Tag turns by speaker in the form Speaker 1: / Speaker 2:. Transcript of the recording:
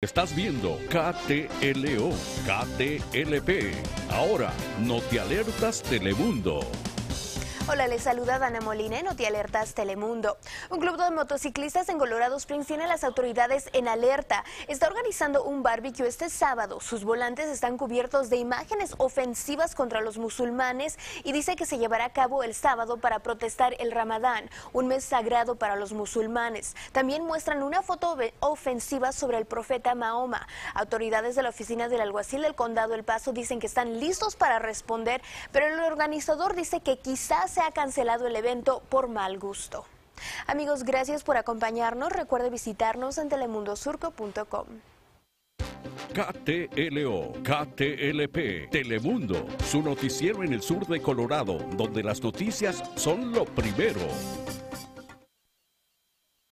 Speaker 1: Estás viendo KTLO, KTLP. Ahora, no te alertas Telemundo.
Speaker 2: Hola, les saluda Dana Molina en Alertas Telemundo. Un club de motociclistas en Colorado Springs tiene a las autoridades en alerta. Está organizando un barbecue este sábado. Sus volantes están cubiertos de imágenes ofensivas contra los musulmanes y dice que se llevará a cabo el sábado para protestar el Ramadán, un mes sagrado para los musulmanes. También muestran una foto ofensiva sobre el profeta Mahoma. Autoridades de la oficina del alguacil del condado El Paso dicen que están listos para responder, pero el organizador dice que quizás se ha cancelado el evento por mal gusto. Amigos, gracias por acompañarnos. Recuerde visitarnos en telemundosurco.com.
Speaker 1: KTLO, KTLP, Telemundo, su noticiero en el sur de Colorado, donde las noticias son lo primero.